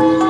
Bye.